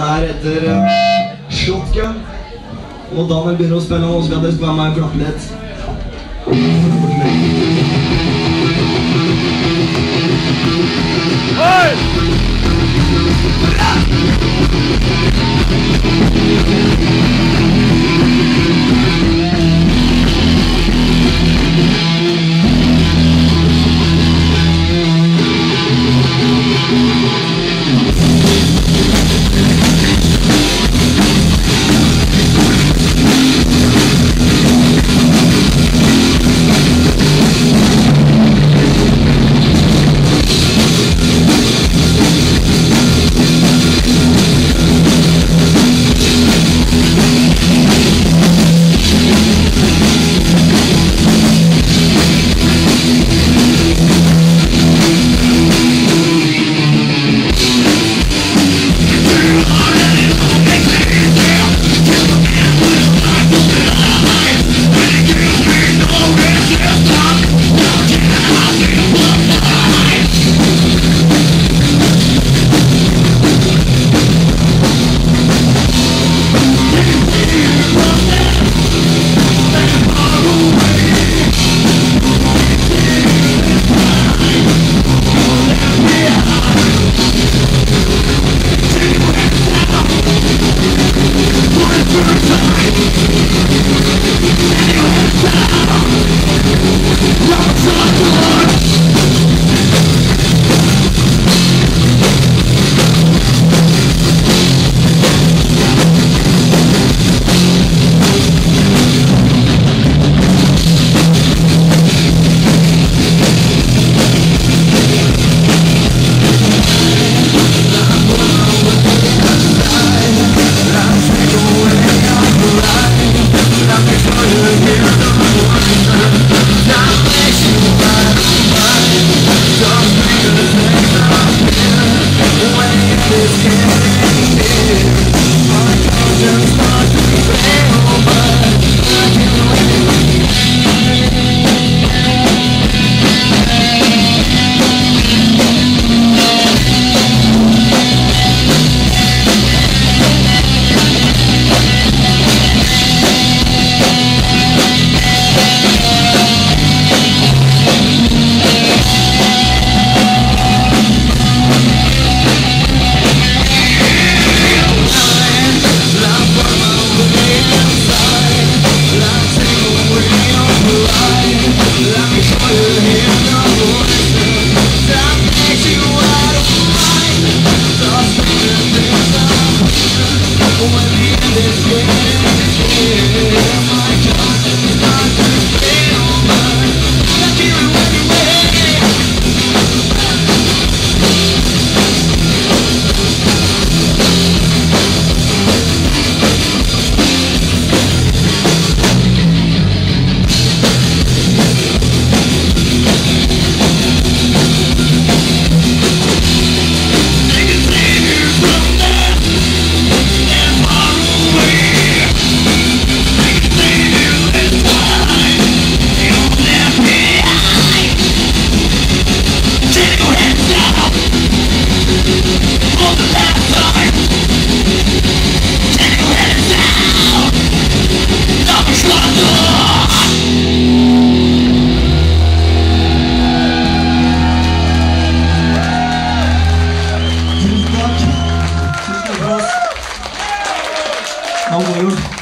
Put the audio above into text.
her heter uh, Shotgun. Og Daniel begynner å spille, og skal dere være med og klappe litt. Love's I can't. 那我又。